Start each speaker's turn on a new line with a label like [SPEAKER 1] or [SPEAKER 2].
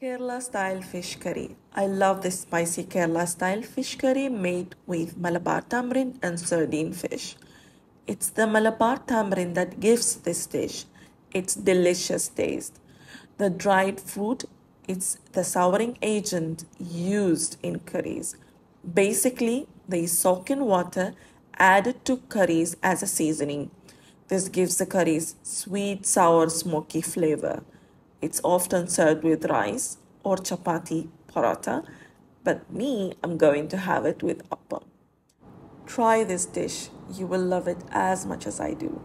[SPEAKER 1] Kerala style fish curry. I love this spicy Kerala style fish curry made with Malabar tamarind and sardine fish. It's the Malabar tamarind that gives this dish its delicious taste. The dried fruit is the souring agent used in curries. Basically, they soak in water added to curries as a seasoning. This gives the curries sweet, sour, smoky flavor. It's often served with rice or chapati paratha, but me, I'm going to have it with appam. Try this dish. You will love it as much as I do.